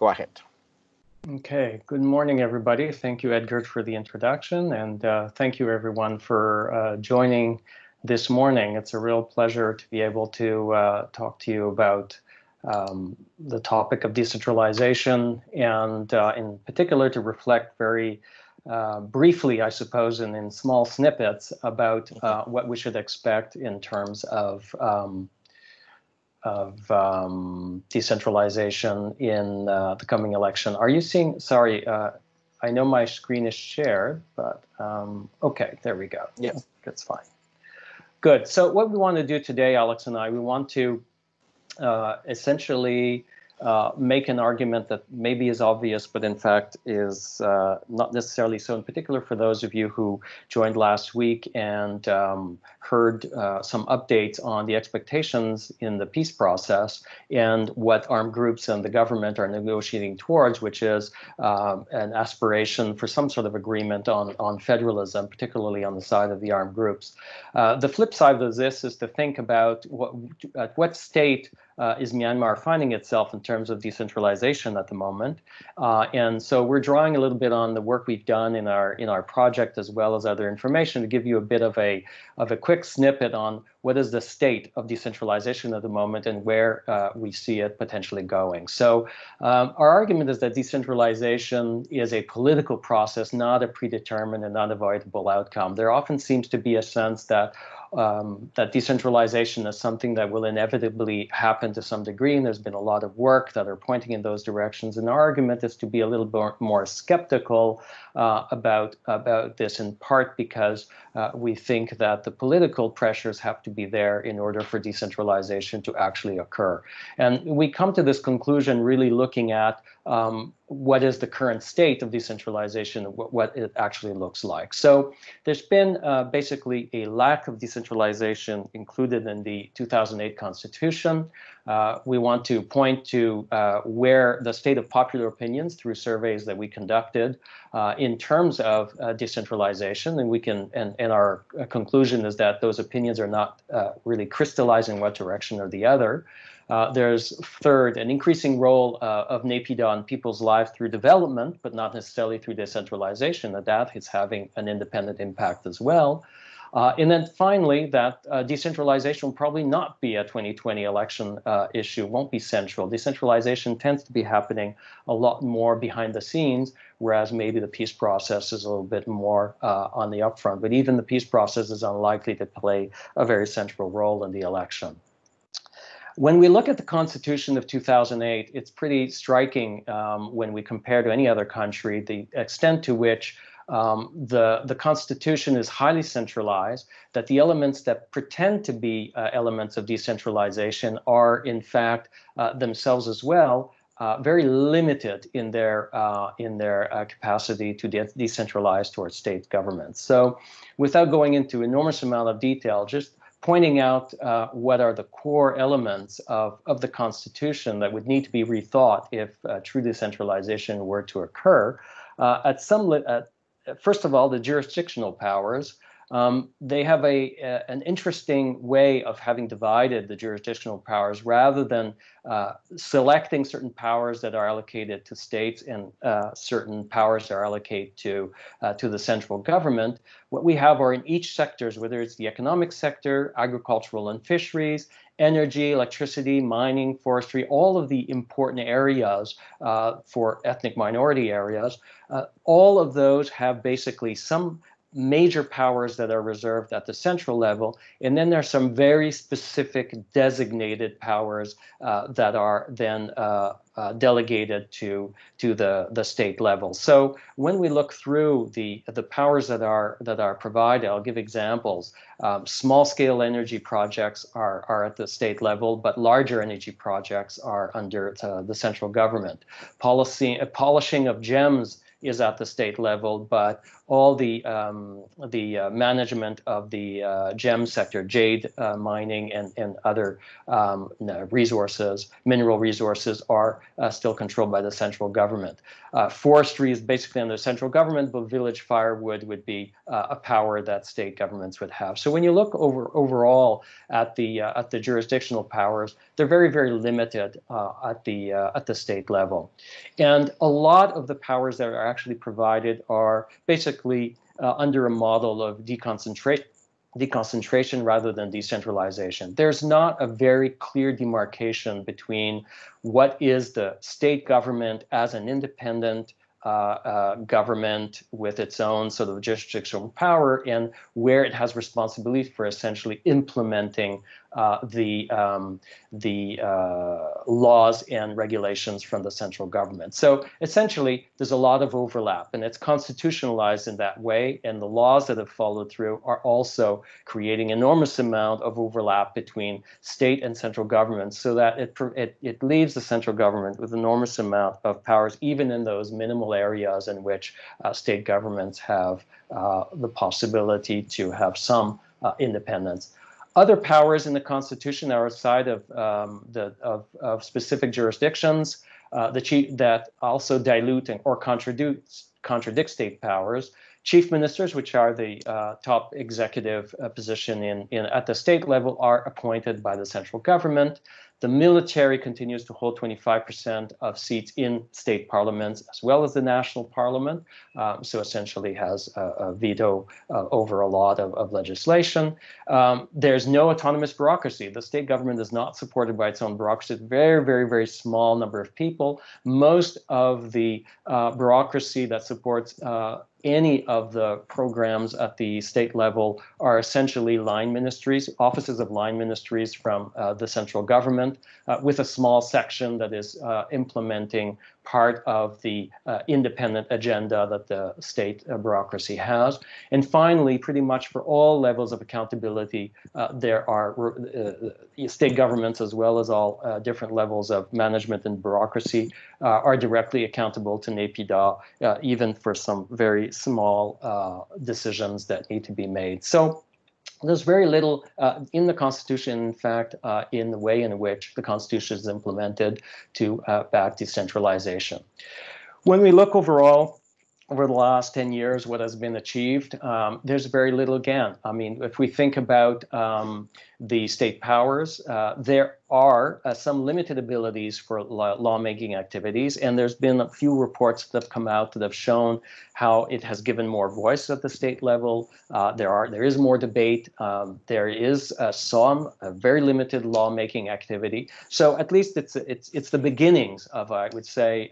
go ahead. Okay, good morning, everybody. Thank you, Edgar, for the introduction, and uh, thank you, everyone, for uh, joining this morning. It's a real pleasure to be able to uh, talk to you about um, the topic of decentralization and, uh, in particular, to reflect very uh, briefly, I suppose, and in small snippets about uh, what we should expect in terms of. Um, of um, decentralization in uh, the coming election. Are you seeing, sorry, uh, I know my screen is shared, but um, okay, there we go. Yes. That's fine. Good. So what we want to do today, Alex and I, we want to uh, essentially uh, make an argument that maybe is obvious, but in fact is uh, not necessarily so. In particular, for those of you who joined last week and um, heard uh, some updates on the expectations in the peace process and what armed groups and the government are negotiating towards, which is um, an aspiration for some sort of agreement on, on federalism, particularly on the side of the armed groups. Uh, the flip side of this is to think about what, at what state uh, is Myanmar finding itself in terms of decentralization at the moment. Uh, and so we're drawing a little bit on the work we've done in our in our project as well as other information to give you a bit of a of a quick snippet on what is the state of decentralization at the moment and where uh, we see it potentially going. So um, our argument is that decentralization is a political process, not a predetermined and unavoidable outcome. There often seems to be a sense that um, that decentralization is something that will inevitably happen to some degree, and there's been a lot of work that are pointing in those directions. And our argument is to be a little bit more skeptical uh, about about this, in part because uh, we think that the political pressures have to be there in order for decentralization to actually occur. And we come to this conclusion really looking at um, what is the current state of decentralization, what, what it actually looks like. So there's been uh, basically a lack of decentralization included in the 2008 Constitution. Uh, we want to point to uh, where the state of popular opinions through surveys that we conducted uh, in terms of uh, decentralization, and we can, and, and our conclusion is that those opinions are not uh, really crystallizing one direction or the other. Uh, there's third, an increasing role uh, of Naypyidaw in people's lives through development, but not necessarily through decentralization. That that is having an independent impact as well. Uh, and then finally, that uh, decentralization will probably not be a 2020 election uh, issue, won't be central. Decentralization tends to be happening a lot more behind the scenes, whereas maybe the peace process is a little bit more uh, on the upfront. But even the peace process is unlikely to play a very central role in the election. When we look at the Constitution of 2008, it's pretty striking um, when we compare to any other country the extent to which um, the, the Constitution is highly centralized, that the elements that pretend to be uh, elements of decentralization are, in fact, uh, themselves as well. Uh, very limited in their uh, in their uh, capacity to de decentralize towards state governments. So, without going into enormous amount of detail, just pointing out uh, what are the core elements of, of the Constitution that would need to be rethought if uh, true decentralization were to occur. Uh, at some at first of all, the jurisdictional powers. Um, they have a, a, an interesting way of having divided the jurisdictional powers rather than uh, selecting certain powers that are allocated to states and uh, certain powers that are allocated to uh, to the central government. What we have are in each sectors, whether it's the economic sector, agricultural and fisheries, energy, electricity, mining, forestry, all of the important areas uh, for ethnic minority areas, uh, all of those have basically some major powers that are reserved at the central level, and then there's some very specific designated powers uh, that are then uh, uh, delegated to to the the state level. So when we look through the the powers that are that are provided, I'll give examples. Um, small scale energy projects are are at the state level, but larger energy projects are under uh, the central government. Policy polishing of gems is at the state level, but all the um, the uh, management of the uh, gem sector, jade uh, mining and and other um, resources, mineral resources are uh, still controlled by the central government. Uh, forestry is basically under central government, but village firewood would be uh, a power that state governments would have. So when you look over overall at the at the jurisdictional powers, they're very very limited at the at the state level, and a lot of the powers that are actually provided are basically uh, under a model of deconcentration deconcentration rather than decentralization. There's not a very clear demarcation between what is the state government as an independent uh, uh, government with its own sort of jurisdictional power and where it has responsibility for essentially implementing uh, the um, the uh, laws and regulations from the central government. So essentially, there's a lot of overlap, and it's constitutionalized in that way. And the laws that have followed through are also creating enormous amount of overlap between state and central governments, so that it it it leaves the central government with enormous amount of powers, even in those minimal areas in which uh, state governments have uh, the possibility to have some uh, independence. Other powers in the Constitution are outside of um, the of, of, specific jurisdictions uh, chief, that also dilute and, or contradict contradict state powers. Chief ministers, which are the uh, top executive uh, position in, in at the state level, are appointed by the central government. The military continues to hold 25% of seats in state parliaments as well as the national parliament, um, so essentially has a, a veto uh, over a lot of, of legislation. Um, there's no autonomous bureaucracy. The state government is not supported by its own bureaucracy. Very, very, very small number of people. Most of the uh, bureaucracy that supports uh, any of the programs at the state level are essentially line ministries, offices of line ministries from uh, the central government, uh, with a small section that is uh, implementing part of the uh, independent agenda that the state uh, bureaucracy has. And finally, pretty much for all levels of accountability, uh, there are uh, uh, state governments as well as all uh, different levels of management and bureaucracy are directly accountable to Naypyidaw, even for some very small decisions that need to be made. So there's very little uh, in the Constitution, in fact, uh, in the way in which the Constitution is implemented to uh, back decentralization. When we look overall over the last 10 years, what has been achieved, um, there's very little again. I mean, if we think about um, the state powers, uh, there are uh, some limited abilities for law- lawmaking activities, and there's been a few reports that have come out that have shown how it has given more voice at the state level. Uh, there are there is more debate. Um, there is uh, some very limited lawmaking activity. So at least it's it's it's the beginnings of I would say.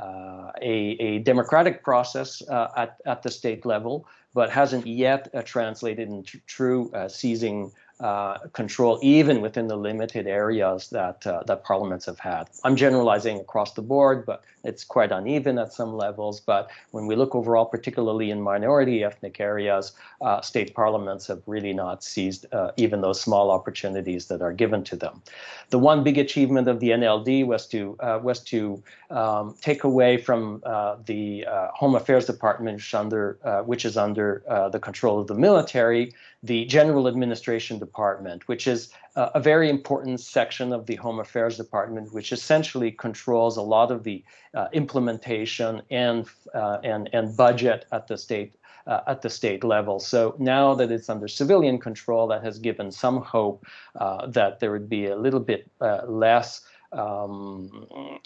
Uh, a, a, democratic process uh, at, at the state level, but hasn't yet uh, translated into true seizing uh, control even within the limited areas that uh, that parliaments have had. I'm generalizing across the board, but it's quite uneven at some levels. But when we look overall, particularly in minority ethnic areas, uh, state parliaments have really not seized uh, even those small opportunities that are given to them. The one big achievement of the NLD was to uh, was to um, take away from the Home Affairs Department, which, under, which is under the control of the military, the General Administration Department, which is uh, a very important section of the Home Affairs Department, which essentially controls a lot of the uh, implementation and uh, and and budget at the state uh, at the state level. So now that it's under civilian control, that has given some hope uh, that there would be a little bit uh, less um,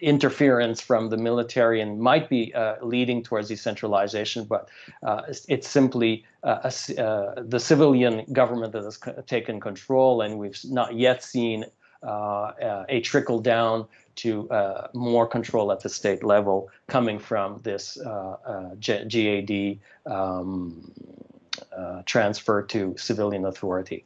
interference from the military and might be uh, leading towards decentralization, but uh, it's, simply uh, a, uh, the civilian government that has taken control, and we've not yet seen uh, uh, a trickle down to more control at the state level coming from this GAD um, transfer to civilian authority.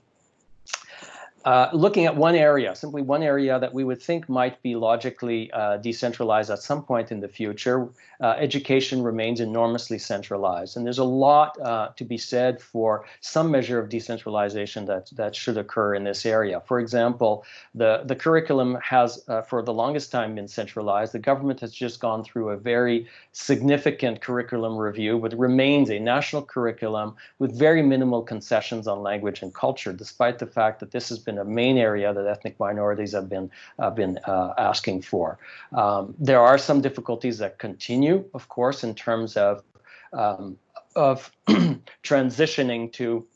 Uh, looking at one area, simply one area that we would think might be logically uh, decentralized at some point in the future, uh, education remains enormously centralized. And there's a lot uh, to be said for some measure of decentralization that, that should occur in this area. For example, the, the curriculum has, uh, for the longest time, been centralized. The government has just gone through a very significant curriculum review, but remains a national curriculum with very minimal concessions on language and culture, despite the fact that this has been a main area that ethnic minorities have been uh, been uh, asking for. Um, there are some difficulties that continue, of course, in terms of um, of transitioning to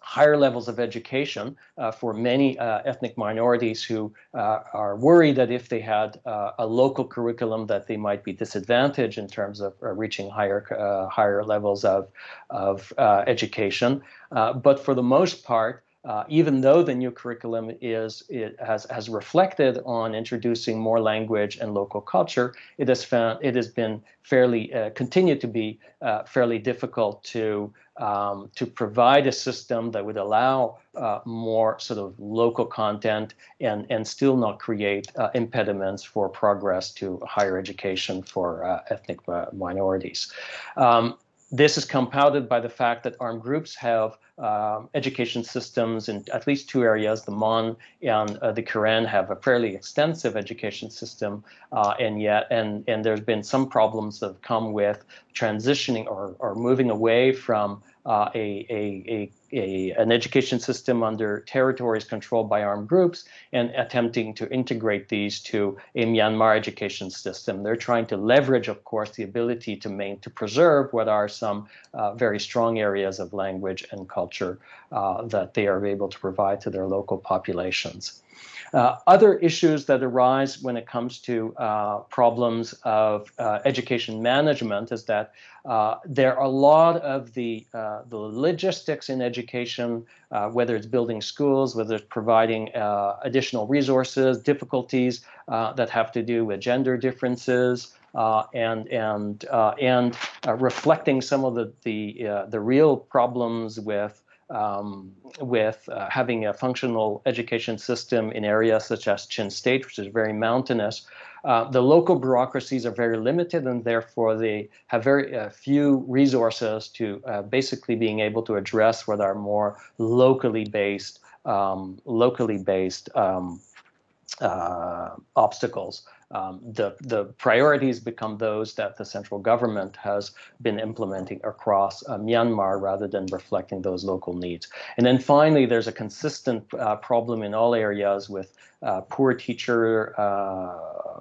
higher levels of education uh, for many uh, ethnic minorities who uh, are worried that if they had uh, a local curriculum that they might be disadvantaged in terms of uh, reaching higher uh, higher levels of of education. but for the most part, uh, even though the new curriculum is it has has reflected on introducing more language and local culture, it has found it has been fairly uh, continued to be uh, fairly difficult to um, to provide a system that would allow uh, more sort of local content and and still not create uh, impediments for progress to higher education for uh, ethnic minorities. Um, this is compounded by the fact that armed groups have uh, education systems in at least two areas. The Mon and uh, the Karen have a fairly extensive education system, uh, and yet, and and there's been some problems that have come with transitioning or or moving away from uh, a, a, a, a, an education system under territories controlled by armed groups and attempting to integrate these to a Myanmar education system. They're trying to leverage, of course, the ability to main to preserve what are some uh, very strong areas of language and culture uh, that they are able to provide to their local populations. Uh, other issues that arise when it comes to uh, problems of uh, education management is that uh, there are a lot of the, uh, the logistics in education, uh, whether it's building schools, whether it's providing additional resources, difficulties that have to do with gender differences, uh, and and uh, and uh, reflecting some of the the the real problems with um, with uh, having a functional education system in areas such as Chin State, which is very mountainous. Uh, the local bureaucracies are very limited and therefore they have very uh, few resources to uh, basically being able to address what are more locally based, um, locally based um, uh, obstacles um, the, the priorities become those that the central government has been implementing across uh, Myanmar rather than reflecting those local needs. And then finally, there's a consistent uh, problem in all areas with uh, poor teacher uh,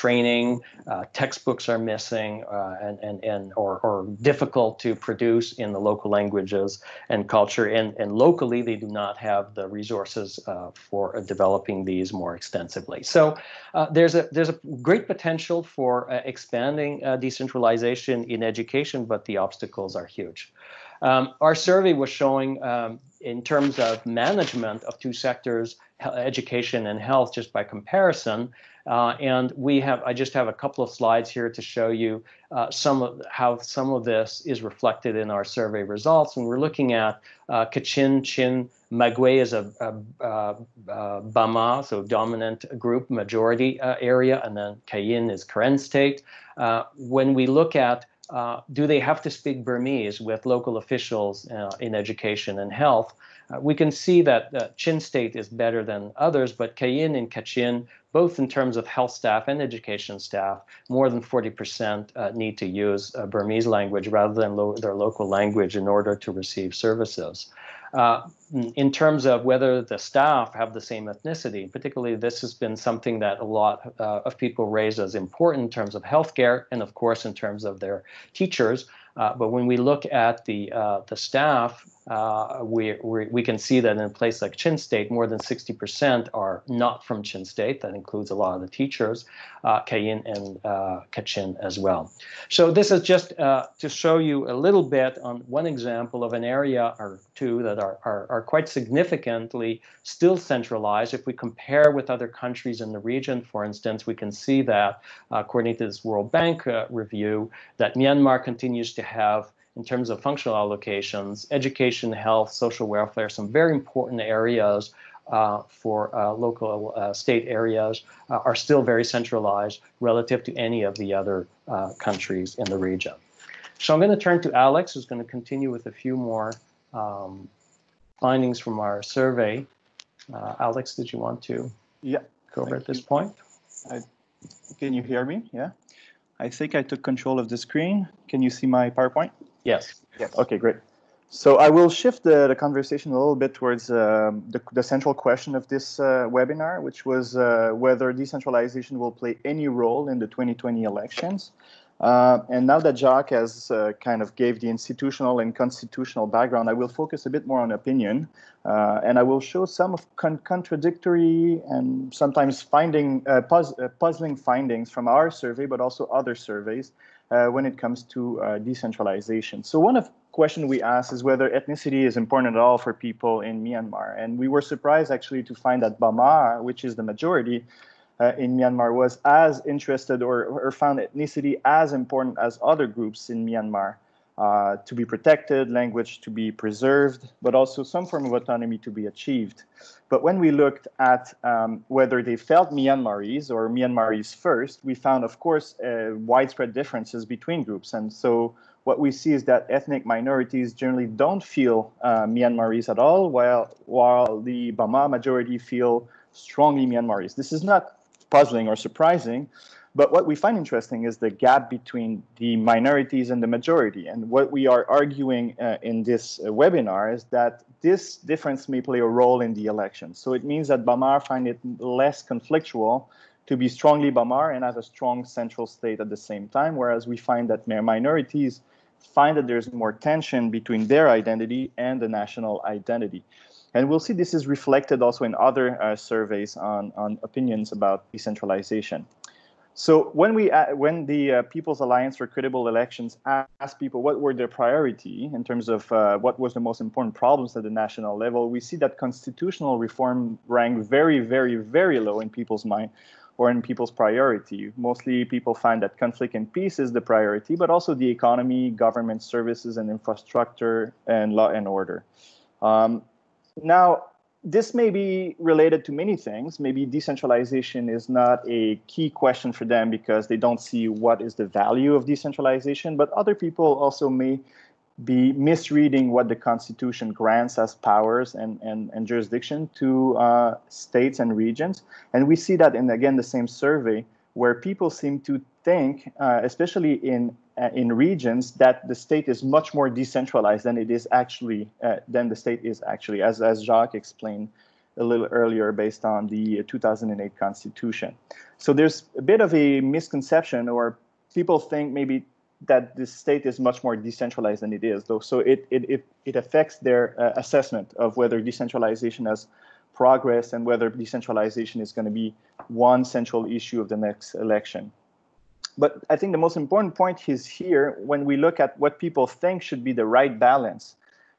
training, uh, textbooks are missing uh, and, and, and or, or difficult to produce in the local languages and culture. And, and locally, they do not have the resources uh, for developing these more extensively. So uh, there's, a, there's a great potential for uh, expanding uh, decentralization in education, but the obstacles are huge. Um, our survey was showing um, in terms of management of two sectors, education and health, just by comparison, uh, and we have, I just have a couple of slides here to show you uh, some of how some of this is reflected in our survey results. And we're looking at uh, Kachin, Chin, Magwe is a, a, a, a, Bamar, so dominant group majority uh, area, and then Kayin is Karen state. Uh, when we look at uh, do they have to speak Burmese with local officials uh, in education and health? Uh, we can see that uh, Chin State is better than others, but Kayin and Kachin, both in terms of health staff and education staff, more than 40% uh, need to use uh, Burmese language rather than lo their local language in order to receive services. Uh, in terms of whether the staff have the same ethnicity, particularly this has been something that a lot uh, of people raise as important in terms of healthcare and of course in terms of their teachers. Uh, but when we look at the uh, the staff, uh, we, we, we can see that in a place like Chin State, more than 60% are not from Chin State. That includes a lot of the teachers, uh, Kayin and uh, Kachin as well. So this is just uh, to show you a little bit on one example of an area or two that are, are, are quite significantly still centralized. If we compare with other countries in the region, for instance, we can see that according to this World Bank uh, review, that Myanmar continues to have in terms of functional allocations, education, health, social welfare, some very important areas uh, for uh, local uh, state areas uh, are still very centralized relative to any of the other uh, countries in the region. So I'm going to turn to Alex, who's going to continue with a few more um, findings from our survey. Uh, Alex, did you want to yeah, go over at this you. point? I, can you hear me? Yeah. I think I took control of the screen. Can you see my PowerPoint? Yes. Yes. Okay, great. So I will shift the, the conversation a little bit towards um, the, the central question of this uh, webinar, which was uh, whether decentralization will play any role in the 2020 elections. Uh, and now that Jacques has uh, kind of gave the institutional and constitutional background, I will focus a bit more on opinion, uh, and I will show some of con contradictory and sometimes finding uh, puz uh, puzzling findings from our survey, but also other surveys uh, when it comes to decentralization. So one of question we asked is whether ethnicity is important at all for people in Myanmar, and we were surprised actually to find that Bamar, which is the majority, uh, in Myanmar was as interested or, or, found ethnicity as important as other groups in Myanmar uh, to be protected, language to be preserved, but also some form of autonomy to be achieved. But when we looked at um, whether they felt Myanmaris or Myanmaris first, we found, of course, uh, widespread differences between groups. And so what we see is that ethnic minorities generally don't feel uh, Myanmaris at all, while, while the Bamar majority feel strongly Myanmaris. This is not puzzling or surprising. But what we find interesting is the gap between the minorities and the majority. And what we are arguing uh, in this uh, webinar is that this difference may play a role in the election. So it means that Bamar find it less conflictual to be strongly Bamar and have a strong central state at the same time, whereas we find that minorities find that there's more tension between their identity and the national identity. And we'll see this is reflected also in other uh, surveys on, on opinions about decentralization. So when we uh, when the uh, People's Alliance for Credible Elections asked people what were their priority in terms of uh, what was the most important problems at the national level, we see that constitutional reform ranked very, very, very low in people's mind or in people's priority. Mostly people find that conflict and peace is the priority, but also the economy, government services and infrastructure, and law and order. Um, now, this may be related to many things. Maybe decentralization is not a key question for them because they don't see what is the value of decentralization, but other people also may be misreading what the Constitution grants as powers and, and, and jurisdiction to uh, states and regions. And we see that in, again, the same survey where people seem to think, uh, especially in uh, in regions, that the state is much more decentralized than it is actually uh, than the state is actually, as as Jacques explained a little earlier, based on the 2008 Constitution. So there's a bit of a misconception, or people think maybe that the state is much more decentralized than it is, though. So it it it, it affects their uh, assessment of whether decentralization has progress and whether decentralization is going to be one central issue of the next election. But I think the most important point is here when we look at what people think should be the right balance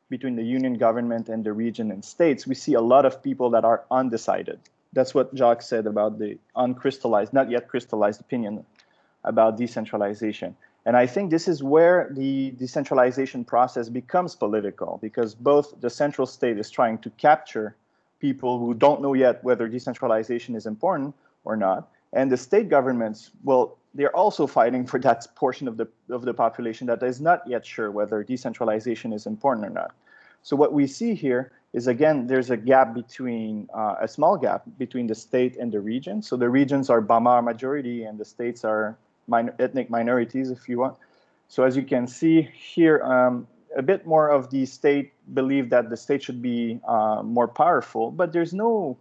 between the union government and the region and states, we see a lot of people that are undecided. That's what Jacques said about the uncrystallized, not yet crystallized opinion about decentralization. And I think this is where the decentralization process becomes political because both the central state is trying to capture people who don't know yet whether decentralization is important or not. And the state governments, well, they're also fighting for that portion of the of the population that is not yet sure whether decentralization is important or not. So what we see here is again there's a gap between uh, a small gap between the state and the region. So the regions are Bamar majority and the states are minor, ethnic minorities, if you want. So as you can see here, um, a bit more of the state believe that the state should be uh, more powerful, but there's no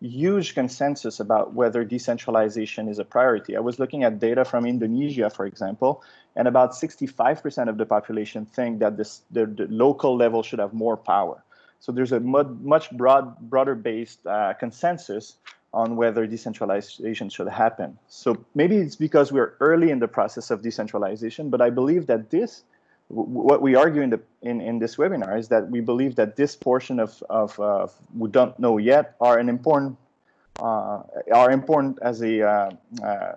huge consensus about whether decentralization is a priority. I was looking at data from Indonesia, for example, and about 65% of the population think that this, the, the, local level should have more power. So there's a much broad, broader based uh, consensus on whether decentralization should happen. So maybe it's because we're early in the process of decentralization, but I believe that this what we argue in the in, in this webinar is that we believe that this portion of of uh, we don't know yet are an important uh, are important as a uh, uh,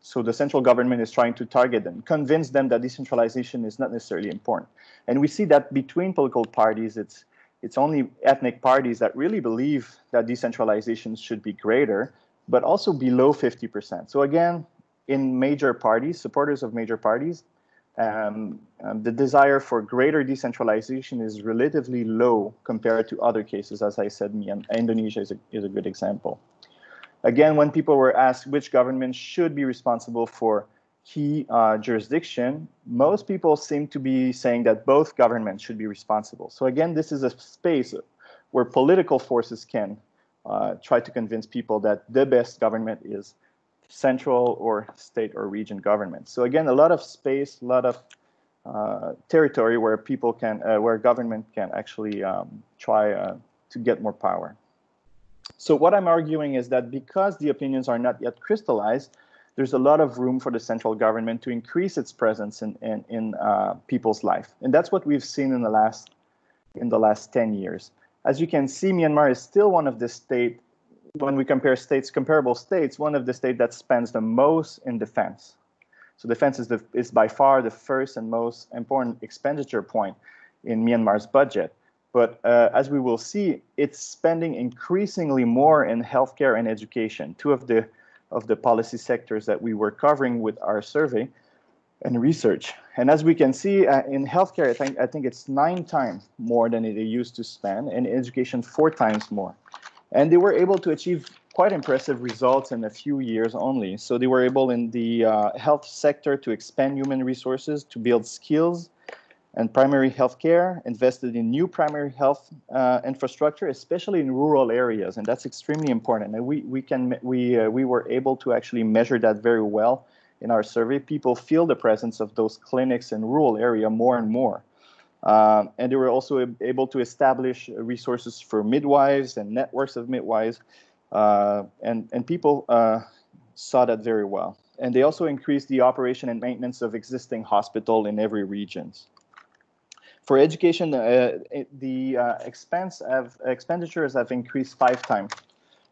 so the central government is trying to target them, convince them that decentralization is not necessarily important, and we see that between political parties, it's it's only ethnic parties that really believe that decentralization should be greater, but also below 50%. So again, in major parties, supporters of major parties, um, um, the desire for greater decentralization is relatively low compared to other cases. As I said, Indonesia is a, is a good example. Again, when people were asked which government should be responsible for key uh, jurisdiction, most people seem to be saying that both governments should be responsible. So again, this is a space where political forces can uh, try to convince people that the best government is central or state or region government. So again, a lot of space, a lot of uh, territory where people can, uh, where government can actually um, try uh, to get more power. So what I'm arguing is that because the opinions are not yet crystallized, there's a lot of room for the central government to increase its presence in, in, in uh, people's life. And that's what we've seen in the last in the last 10 years. As you can see, Myanmar is still one of the state when we compare states, comparable states, one of the states that spends the most in defense. So defense is, the, is by far the first and most important expenditure point in Myanmar's budget. But uh, as we will see, it's spending increasingly more in healthcare and education, two of the of the policy sectors that we were covering with our survey and research. And as we can see uh, in healthcare, I think I think it's nine times more than it used to spend, and education four times more. And they were able to achieve quite impressive results in a few years only. So they were able in the uh, health sector to expand human resources, to build skills and primary health care, invested in new primary health uh, infrastructure, especially in rural areas, and that's extremely important. And we we can we uh, we were able to actually measure that very well in our survey. People feel the presence of those clinics in rural area more and more. Um, and they were also able to establish resources for midwives and networks of midwives. Uh, and, and people uh, saw that very well. And they also increased the operation and maintenance of existing hospital in every region. For education, uh, the uh, expense of expenditures have increased five times.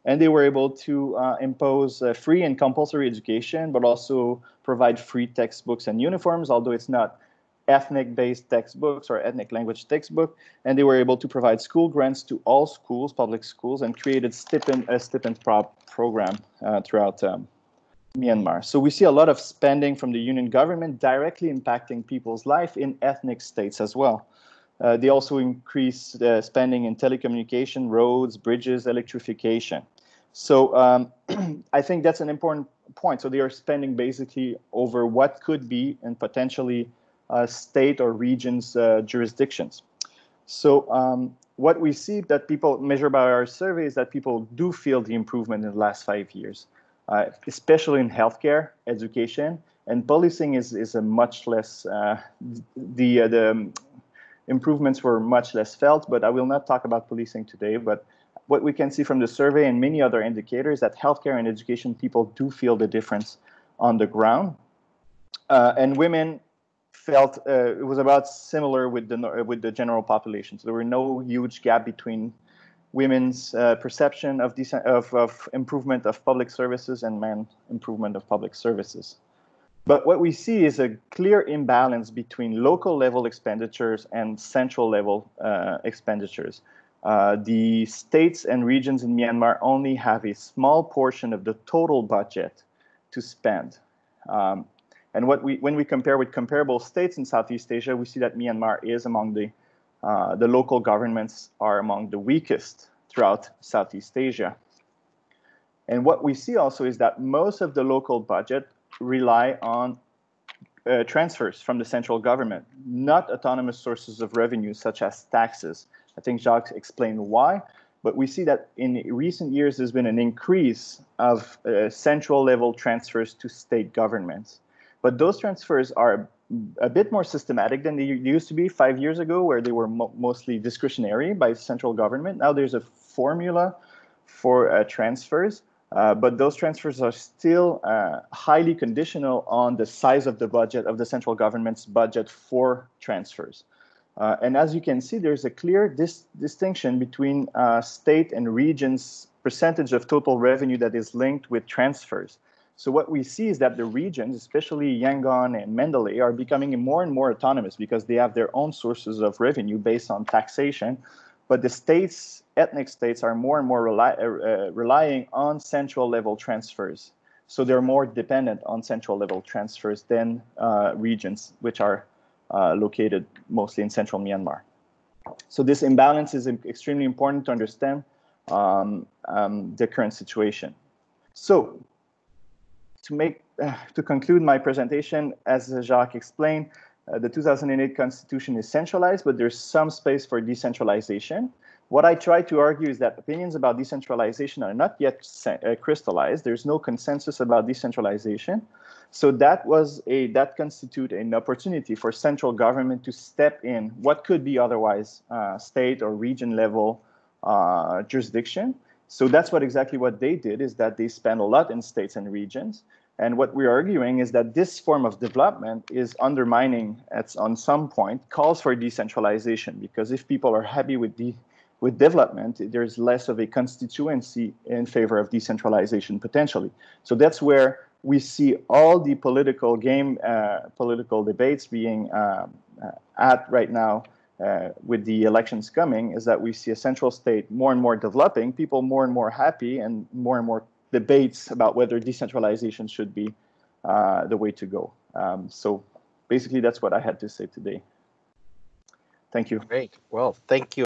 And they were able to uh, impose free and compulsory education, but also provide free textbooks and uniforms, although it's not ethnic-based textbooks or ethnic language textbook, and they were able to provide school grants to all schools, public schools, and created stipend, a stipend prop program uh, throughout um, Myanmar. So we see a lot of spending from the union government directly impacting people's life in ethnic states as well. Uh, they also increased uh, spending in telecommunication, roads, bridges, electrification. So um, I think that's an important point. So they are spending basically over what could be and potentially state or regions uh, jurisdictions. So um, what we see that people measure by our survey is that people do feel the improvement in the last five years, uh, especially in healthcare, education, and policing is, is a much less, uh, the, uh, the improvements were much less felt, but I will not talk about policing today, but what we can see from the survey and many other indicators that healthcare and education people do feel the difference on the ground. Uh, and women felt uh, it was about similar with the with the general population. So there were no huge gap between women's uh, perception of, of, of improvement of public services and men improvement of public services. But what we see is a clear imbalance between local level expenditures and central level uh, expenditures. Uh, the states and regions in Myanmar only have a small portion of the total budget to spend. Um, and what we, when we compare with comparable states in Southeast Asia, we see that Myanmar is among the, uh, the local governments are among the weakest throughout Southeast Asia. And what we see also is that most of the local budget rely on uh, transfers from the central government, not autonomous sources of revenue such as taxes. I think Jacques explained why, but we see that in recent years there's been an increase of uh, central level transfers to state governments. But those transfers are a bit more systematic than they used to be five years ago, where they were mo mostly discretionary by central government. Now there's a formula for uh, transfers, uh, but those transfers are still uh, highly conditional on the size of the budget of the central government's budget for transfers. Uh, and as you can see, there's a clear dis distinction between uh, state and regions percentage of total revenue that is linked with transfers. So what we see is that the regions, especially Yangon and Mandalay, are becoming more and more autonomous because they have their own sources of revenue based on taxation but the states, ethnic states, are more and more rely, uh, uh, relying on central level transfers. So they're more dependent on central level transfers than uh, regions, which are uh, located mostly in central Myanmar. So this imbalance is extremely important to understand um, um, the current situation. So to make uh, to conclude my presentation, as Jacques explained, uh, the 2008 constitution is centralized, but there's some space for decentralization. What I try to argue is that opinions about decentralization are not yet uh, crystallized. There's no consensus about decentralization. So that was a that constitute an opportunity for central government to step in what could be otherwise uh, state or region level uh, jurisdiction. So that's what exactly what they did is that they spent a lot in states and regions and what we're arguing is that this form of development is undermining, at on some point, calls for decentralization. Because if people are happy with the with development, there's less of a constituency in favor of decentralization potentially. So that's where we see all the political game, uh, political debates being uh, at right now uh, with the elections coming is that we see a central state more and more developing, people more and more happy and more and more debates about whether decentralization should be uh, the way to go. Um, so basically, that's what I had to say today. Thank you. Great. Well, thank you.